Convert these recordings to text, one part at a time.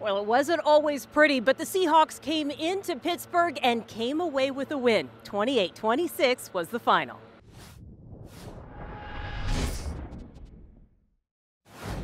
Well, it wasn't always pretty, but the Seahawks came into Pittsburgh and came away with a win. 28 26 was the final.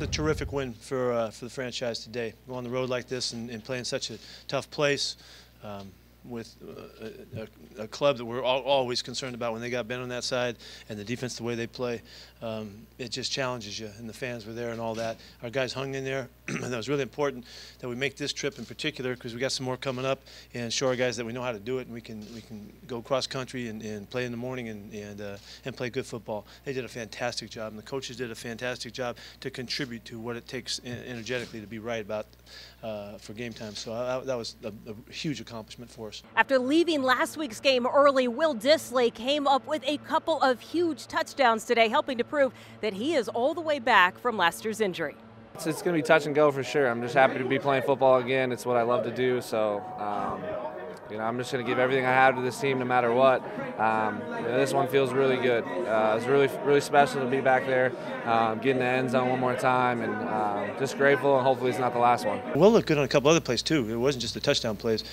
A terrific win for uh, for the franchise today. Go on the road like this and, and play in such a tough place. Um, with uh, a, a, club that we're all, always concerned about when they got Ben on that side and the defense the way they play. Um, it just challenges you, and the fans were there and all that. Our guys hung in there, and that was really important that we make this trip in particular because we got some more coming up and show our guys that we know how to do it and we can we can go cross country and, and play in the morning and and, uh, and play good football. They did a fantastic job, and the coaches did a fantastic job to contribute to what it takes energetically to be right about uh, for game time. So uh, that was a, a huge accomplishment for us. After leaving last week's game early, Will Dissly came up with a couple of huge touchdowns today, helping to prove that he is all the way back from last year's injury. It's, it's going to be touch and go for sure. I'm just happy to be playing football again. It's what I love to do. So, um, you know, I'm just going to give everything I have to this team no matter what. Um, you know, this one feels really good. Uh, it's really, really special to be back there, um, getting the end zone one more time, and um, just grateful. And hopefully, it's not the last one. Will looked good on a couple other plays too. It wasn't just the touchdown plays.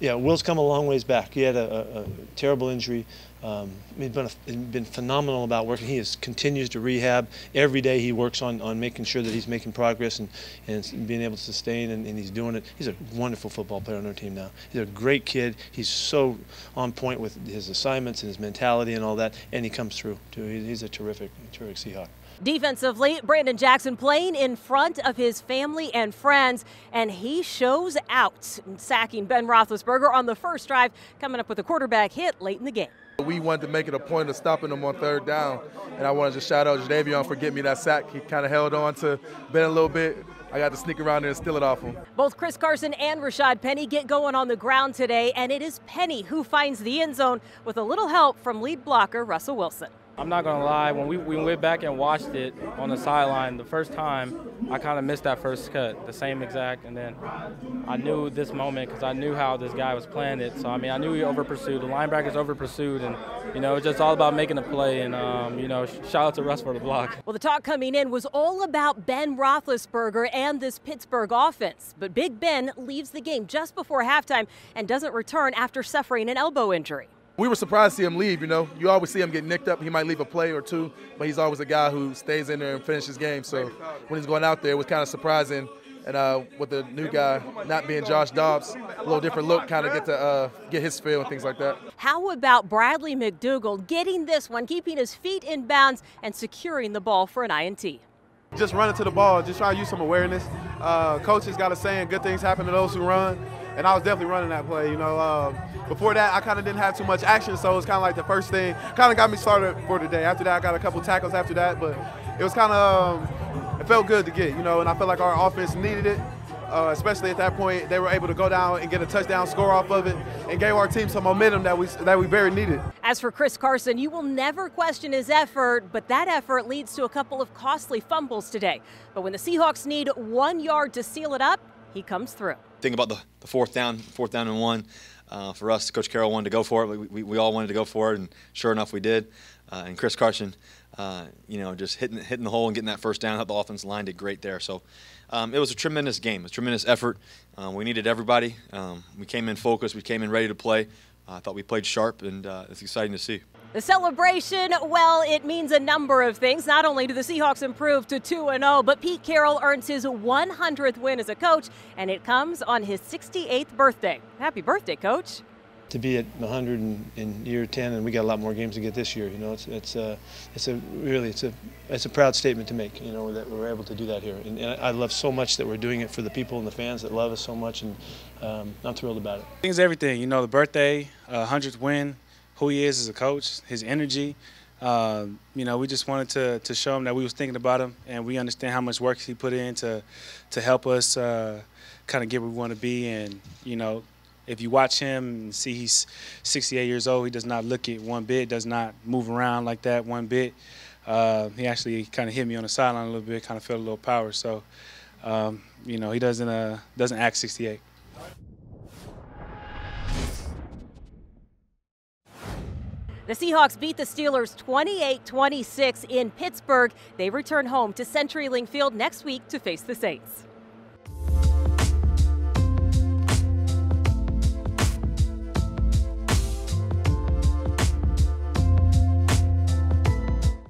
Yeah, Will's come a long ways back. He had a, a, a terrible injury. Um, he's been, a, been phenomenal about working. He is, continues to rehab. Every day he works on, on making sure that he's making progress and, and being able to sustain, and, and he's doing it. He's a wonderful football player on our team now. He's a great kid. He's so on point with his assignments and his mentality and all that, and he comes through, too. He's a terrific, terrific Seahawk. Defensively, Branden Jackson playing in front of his family and friends, and he shows out, sacking Ben Roethlisberger on the first drive, coming up with a quarterback hit late in the game. We wanted to make it a point of stopping them on third down, and I wanted to shout out Jadeveon for getting me that sack. He kind of held on to Ben a little bit. I got to sneak around there and steal it off him. Both Chris Carson and Rashaad Penny get going on the ground today, and it is Penny who finds the end zone with a little help from lead blocker Russell Wilson. I'm not gonna lie. When we, we went back and watched it on the sideline the first time, I kind of missed that first cut, the same exact, and then I knew this moment because I knew how this guy was playing it. So I mean, I knew he over pursued. The linebackers over pursued, and you know, it's just all about making a play. And um, you know, shout out to Russ for the block. Well, the talk coming in was all about Ben Roethlisberger and this Pittsburgh offense, but Big Ben leaves the game just before halftime and doesn't return after suffering an elbow injury we were surprised to see him leave. You know, you always see him get nicked up. He might leave a play or two, but he's always a guy who stays in there and finishes games. So when he's going out there, it was kind of surprising. And uh, with the new guy not being Josh Dobbs, a little different look, kind of get to uh, get his feel and things like that. How about Bradley McDougald getting this one, keeping his feet in bounds and securing the ball for an INT? Just running to the ball, just try to use some awareness. Uh, coaches got a saying, good things happen to those who run and I was definitely running that play. You know, uh, before that, I kind of didn't have too much action, so it was kind of like the first thing, kind of got me started for the day. After that, I got a couple tackles after that, but it was kind of, um, it felt good to get, you know, and I felt like our offense needed it. Uh, especially at that point, they were able to go down and get a touchdown score off of it, and gave our team some momentum that we that we very needed. As for Chris Carson, you will never question his effort, but that effort leads to a couple of costly fumbles today. But when the Seahawks need one yard to seal it up, he comes through think about the, the fourth down, fourth down and one. Uh, for us, Coach Carroll wanted to go for it. We, we, we, all wanted to go for it, and sure enough, we did. Uh, and Chris Carson, uh, you know, just hitting hitting the hole and getting that first down. The offense line did great there. So um, it was a tremendous game, a tremendous effort. Uh, we needed everybody. Um, we came in focused. We came in ready to play. I thought we played sharp, and uh, it's exciting to see. The celebration, well, it means a number of things. Not only do the Seahawks improve to 2 0, but Pete Carroll earns his 100th win as a coach, and it comes on his 68th birthday. Happy birthday, coach. To be at 100 in, in year 10, and we got a lot more games to get this year. You know, it's it's a uh, it's a really it's a it's a proud statement to make. You know that we're able to do that here, and, and I love so much that we're doing it for the people and the fans that love us so much, and um, I'm thrilled about it. Things everything. You know, the birthday, uh, 100th win who he is as a coach, his energy. Uh, you know, we just wanted to, to show him that we was thinking about him and we understand how much work he put in to, to help us uh, kind of get where we want to be. And, you know, if you watch him and see he's 68 years old, he does not look it one bit, does not move around like that one bit. Uh, he actually kind of hit me on the sideline a little bit, kind of felt a little power. So, um, you know, he doesn't, uh, doesn't act 68. The Seahawks beat the Steelers 28 26 in Pittsburgh. They return home to CenturyLink Field next week to face the Saints.